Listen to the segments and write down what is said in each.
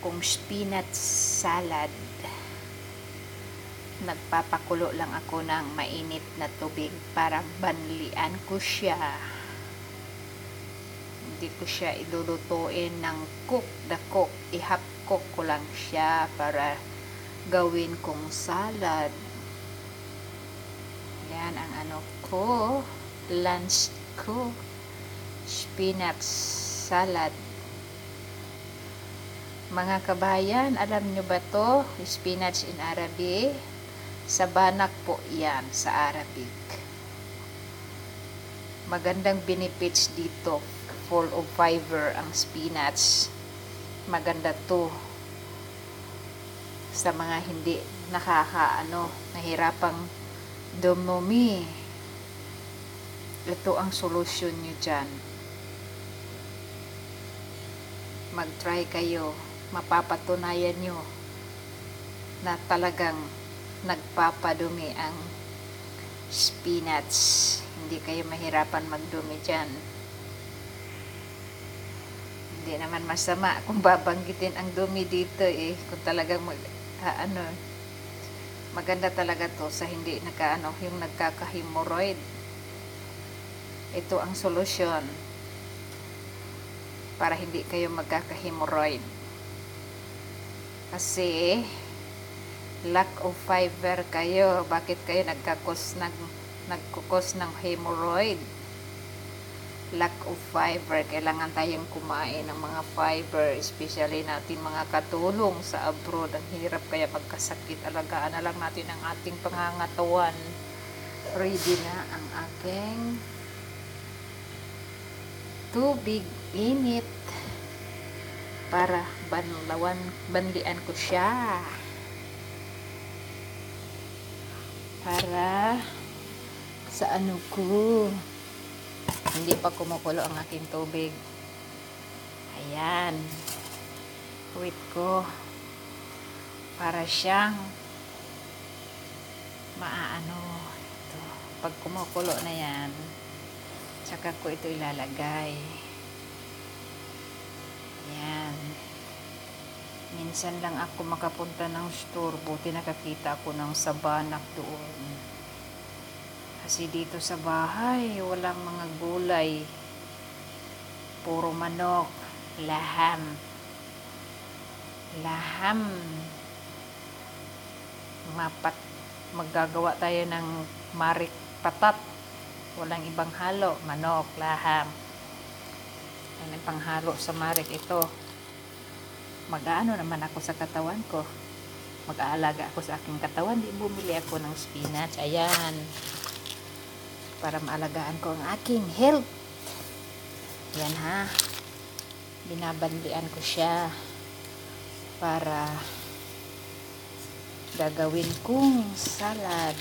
akong spinach salad. Nagpapakulo lang ako ng mainit na tubig para banlian ko siya. Hindi ko siya ilulutuin ng cook the cook. Ihap cook ko lang siya para gawin kong salad. Yan ang ano ko. Lunch ko. Spinach salad. Mga kabayan, alam nyo ba to? Spinach in Arabic. Sabanak po yan sa Arabic. Magandang benefits dito. Full of fiber ang spinach. Maganda to sa mga hindi nakakaano, nahirapang dumumi. Ito ang solusyon nyo dyan. Mag-try kayo. Mapapatunayan nyo na talagang nagpapadumi ang spinach. Hindi kayo mahirapan magdumi dyan. Hindi naman masama kung babanggitin ang dumi dito eh. Kung talagang mag, ah, ano, maganda talaga to sa hindi nagkaano, yung nagkakahemorrhoid. Ito ang solusyon para hindi kayo magkakahemorrhoid. Kasi lack of fiber kayo. Bakit kayo nagkakos ng nagkukos ng hemorrhoid? Lack of fiber. Kailangan tayong kumain ng mga fiber, especially natin mga katulong sa abroad. Ang hirap kaya magkasakit. Alagaan na lang natin ang ating pangangatawan. Ready na ang aking tubig init para banlawan banlian ko siya. Para sa ano ko hindi pa kumukulo ang aking tubig. Ayan. Wait ko. Para siyang maaano. Ito pag kumukulo na yan tsaka ko ito ilalagay yan. Minsan lang ako makapunta ng store. Buti nakakita ako ng sabanak doon. Kasi dito sa bahay, walang mga gulay. Puro manok, laham. Laham. Mapat. Maggagawa tayo ng marik patat. Walang ibang halo. Manok, laham. Ano yung panghalo sa marik ito. Mag-ano naman ako sa katawan ko. Mag-aalaga ako sa aking katawan. Di bumili ako ng spinach. Ayan. Para maalagaan ko ang aking health. Yan ha. Binabandian ko siya. Para gagawin kong salad.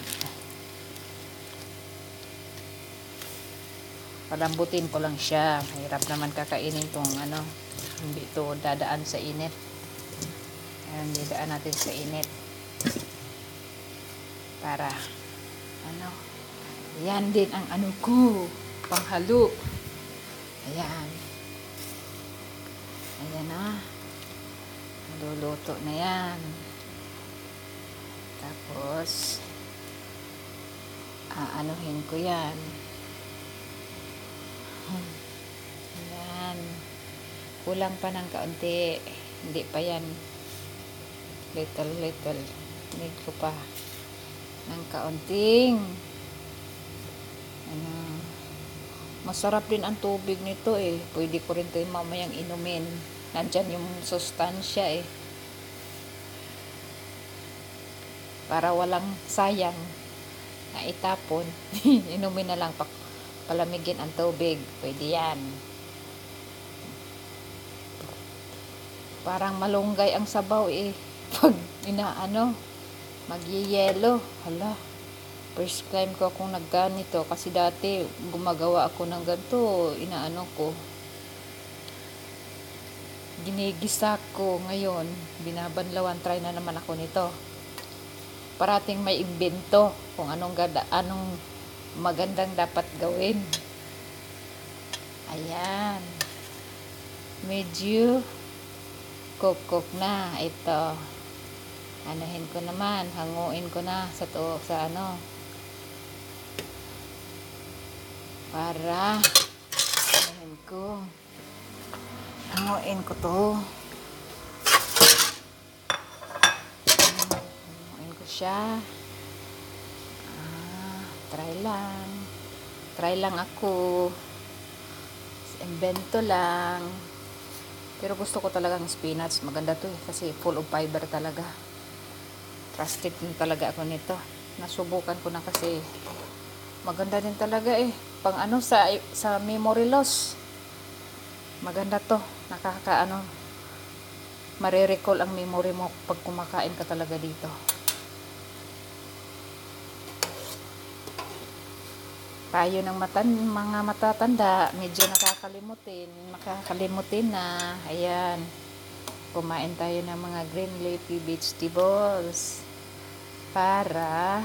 Palambutin ko lang siya. Mahirap naman kakainin tong ano hindi to dadaan sa init. Ayan didaan natin sa init. Para ano yan din ang ano ko panghalo. Ayan. Ayan na luluto na yan. Tapos aanuhin ko yan Ayan. Kulang pa ng kaunti. Hindi pa yan. Little, little. Need ko pa ng kaunting. Ano. Masarap din ang tubig nito eh. Pwede ko rin ito mamayang inumin. Nandyan yung sustansya eh. Para walang sayang na itapon. inumin na lang pa palamigin ang tubig. Pwede yan. Parang malunggay ang sabaw eh. Pag inaano, magyeyelo. Hala, first time ko akong nagganito. Kasi dati gumagawa ako ng ganito. Inaano ko. Ginigisa ko ngayon. Binabanlawan. Try na naman ako nito. Parating may imbento kung anong gada, anong magandang dapat gawin. Ayan. Medyo Cook-cook na. Ito. Anuhin ko naman. Hanguin ko na sa to, sa ano. Para anuhin ko. Hanguin ko to. Hanguin ko siya. Try lang. Try lang ako. Invento lang. Pero gusto ko talagang spinach. Maganda to eh. Kasi full of fiber talaga. Trusted din talaga ako nito. Nasubukan ko na kasi maganda din talaga eh. Pang ano sa sa memory loss. Maganda to. Nakaka ano marirecall ang memory mo pag kumakain ka talaga dito. Tayo ng matan, mga matatanda, medyo nakakalimutin, makakalimutin na. Ayan. Kumain tayo ng mga green leafy vegetables para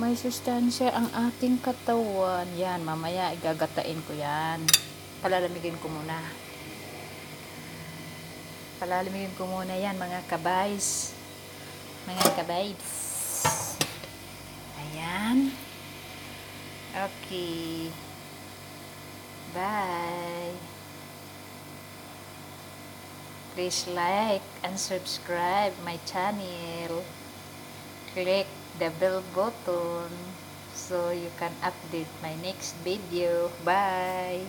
may sustansya ang ating katawan. Yan, mamaya igagatain ko yan. Palalamigin ko muna. Palalamigin ko muna yan, mga kabays. Mga kabays. Ayan. Okay. Bye. Please like and subscribe my channel. Click the bell button so you can update my next video. Bye.